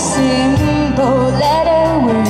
single letter will